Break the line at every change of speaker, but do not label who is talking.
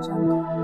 张。